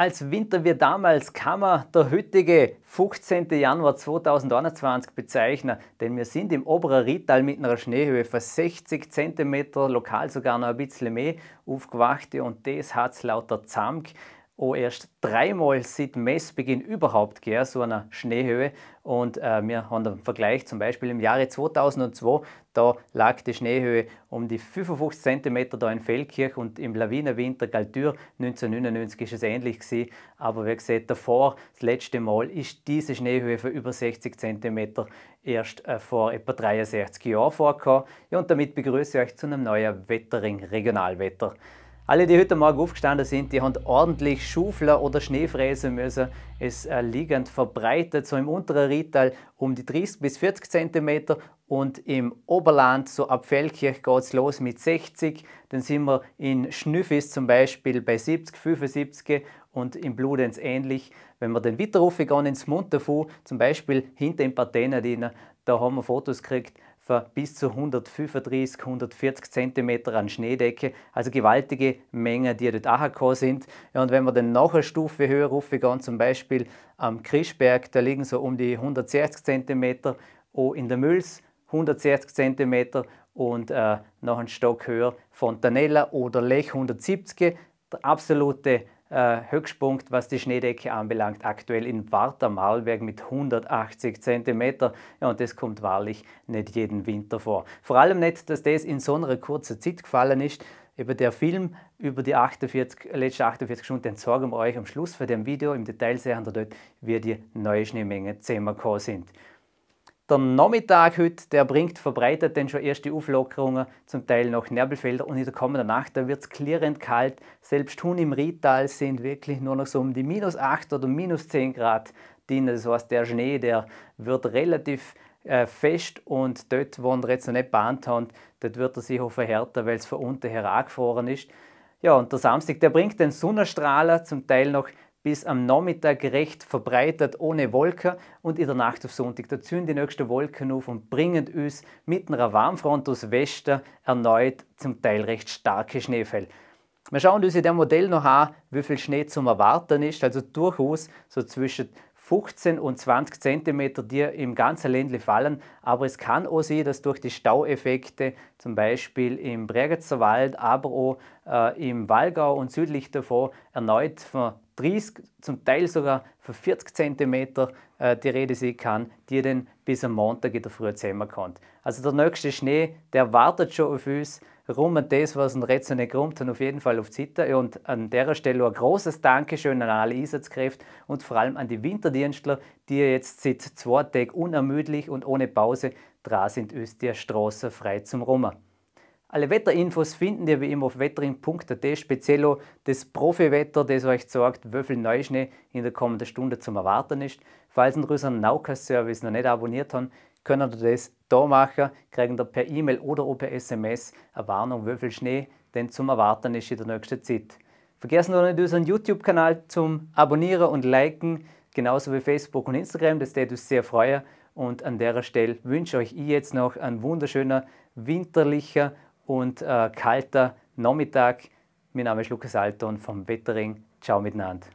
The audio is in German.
Als Winter wie damals kann man der heutige 15. Januar 2021 bezeichnen, denn wir sind im oberen Rital mit einer Schneehöhe von 60 cm, lokal sogar noch ein bisschen mehr aufgewacht und das hat es laut der ZAMK auch erst dreimal seit Messbeginn überhaupt gegeben, so einer Schneehöhe. Und äh, wir haben einen Vergleich zum Beispiel im Jahre 2002, da lag die Schneehöhe um die 55 cm da in Feldkirch und im Lawinenwinter Galtür 1999 ist es ähnlich gewesen. Aber wie gesagt, davor, das letzte Mal, ist diese Schneehöhe von über 60 cm erst äh, vor etwa 63 Jahren vorgekommen. Ja, und damit begrüße ich euch zu einem neuen Wettering Regionalwetter. Alle, die heute Morgen aufgestanden sind, die haben ordentlich Schufler oder Schnee fräsen müssen. Es äh, liegend verbreitet, so im unteren Rital um die 30 bis 40 cm und im Oberland, so ab Feldkirch, geht es los mit 60. Dann sind wir in Schnüffis zum Beispiel bei 70, 75 und im Bludenz ähnlich. Wenn wir dann weiter raufgehen ins Montafu, zum Beispiel hinter im Partenadiner, da haben wir Fotos gekriegt, von bis zu 135, 140 cm an Schneedecke. Also gewaltige Mengen, die dort angekommen sind. Ja, und wenn wir dann noch eine Stufe höher raufgehen, zum Beispiel am Krischberg, da liegen so um die 160 cm, auch in der Müls 160 cm und äh, noch ein Stock höher Fontanella oder Lech 170. Der absolute äh, Höchstpunkt, was die Schneedecke anbelangt, aktuell in Warta Marlberg mit 180 cm. Ja, und das kommt wahrlich nicht jeden Winter vor. Vor allem nicht, dass das in so einer kurzen Zeit gefallen ist. Über der Film über die 48, letzten 48 Stunden den zeigen wir euch am Schluss von dem Video. Im Detail sehen wir dort, wie die neue Schneemenge zusammengekommen sind. Der Nachmittag heute, der bringt verbreitet dann schon erste Auflockerungen, zum Teil noch Nebelfelder und in der kommenden Nacht, da wird es klirrend kalt. Selbst Hun im Rital sind wirklich nur noch so um die minus 8 oder minus 10 Grad drin. Das heißt, der Schnee, der wird relativ äh, fest und dort, wo er jetzt noch nicht bahnt haben, dort wird er sich auch verhärten, weil es von unten herangefroren ist. Ja, und der Samstag, der bringt den Sonnenstrahler, zum Teil noch bis am Nachmittag recht verbreitet ohne Wolken und in der Nacht auf Sonntag da zünden die nächsten Wolken auf und bringen uns mit einer Warmfront aus Westen erneut zum Teil recht starke Schneefälle. Wir schauen uns in dem Modell noch an, wie viel Schnee zum Erwarten ist, also durchaus so zwischen 15 und 20 cm, die im ganzen Ländle fallen. Aber es kann auch sein, dass durch die Staueffekte, zum Beispiel im Bregenzer Wald, aber auch äh, im Wallgau und südlich davon, erneut von 30, zum Teil sogar von 40 cm äh, die Rede sein kann, die dann bis am Montag in der Früh zusammenkommt. Also der nächste Schnee, der wartet schon auf uns. Rum und das, was ein Rätsel nicht kommt, auf jeden Fall auf Zitter. Und an der Stelle ein großes Dankeschön an alle Einsatzkräfte und vor allem an die Winterdienstler, die jetzt seit zwei Tagen unermüdlich und ohne Pause dran sind, uns die Straße frei zum Rummen. Alle Wetterinfos finden ihr wie immer auf wettering.at, speziell auch das Profi-Wetter, das euch sagt, wie viel Neuschnee in der kommenden Stunde zum Erwarten ist. Falls ihr unseren Naucast-Service noch nicht abonniert habt, können ihr das da machen, kriegen ihr per E-Mail oder auch per SMS eine Warnung, wie viel Schnee denn zum Erwarten ist in der nächsten Zeit. Vergessen doch nicht unseren YouTube-Kanal zum Abonnieren und Liken, genauso wie Facebook und Instagram, das würde uns sehr freuen. Und an der Stelle wünsche ich euch jetzt noch einen wunderschönen winterlichen und äh, kalter Nachmittag. Mein Name ist Lukas Alton vom Wettering. Ciao miteinander.